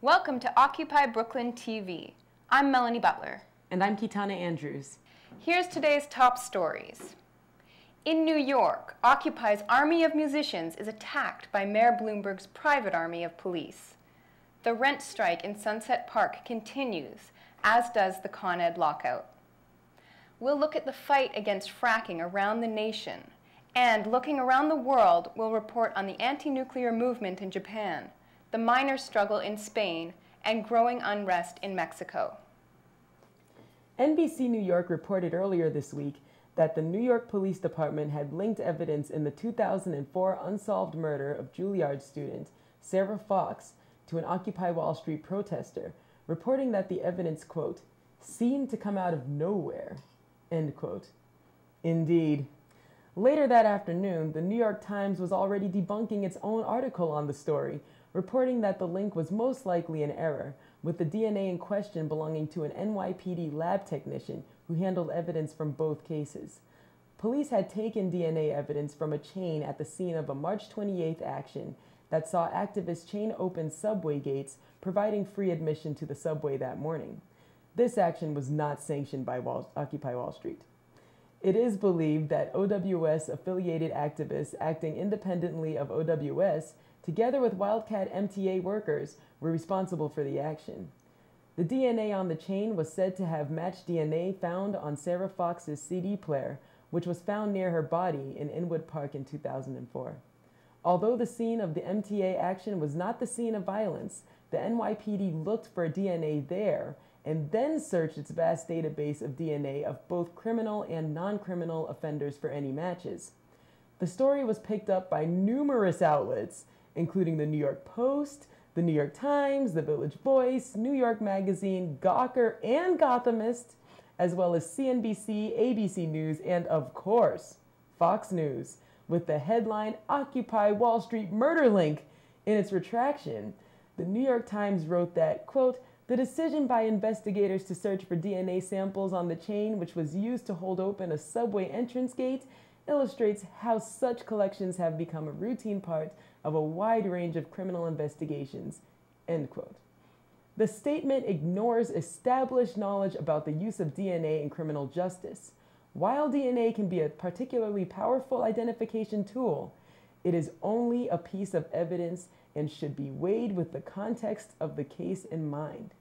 Welcome to Occupy Brooklyn TV. I'm Melanie Butler. And I'm Kitana Andrews. Here's today's top stories. In New York, Occupy's army of musicians is attacked by Mayor Bloomberg's private army of police. The rent strike in Sunset Park continues, as does the Con Ed lockout. We'll look at the fight against fracking around the nation, and looking around the world, we'll report on the anti-nuclear movement in Japan, the miners' struggle in Spain, and growing unrest in Mexico. NBC New York reported earlier this week that the New York Police Department had linked evidence in the 2004 unsolved murder of Juilliard student Sarah Fox to an Occupy Wall Street protester, reporting that the evidence, quote, seemed to come out of nowhere, end quote. Indeed. Later that afternoon, the New York Times was already debunking its own article on the story, reporting that the link was most likely an error, with the DNA in question belonging to an NYPD lab technician who handled evidence from both cases. Police had taken DNA evidence from a chain at the scene of a March 28th action that saw activists chain open subway gates, providing free admission to the subway that morning. This action was not sanctioned by Wall, Occupy Wall Street. It is believed that OWS affiliated activists acting independently of OWS together with Wildcat MTA workers, were responsible for the action. The DNA on the chain was said to have matched DNA found on Sarah Fox's CD player, which was found near her body in Inwood Park in 2004. Although the scene of the MTA action was not the scene of violence, the NYPD looked for DNA there and then searched its vast database of DNA of both criminal and non criminal offenders for any matches. The story was picked up by numerous outlets, including the New York Post, the New York Times, the Village Voice, New York Magazine, Gawker, and Gothamist, as well as CNBC, ABC News, and of course, Fox News, with the headline Occupy Wall Street Murder Link. In its retraction, the New York Times wrote that, quote, the decision by investigators to search for DNA samples on the chain, which was used to hold open a subway entrance gate, illustrates how such collections have become a routine part of a wide range of criminal investigations. End quote. The statement ignores established knowledge about the use of DNA in criminal justice. While DNA can be a particularly powerful identification tool, it is only a piece of evidence and should be weighed with the context of the case in mind.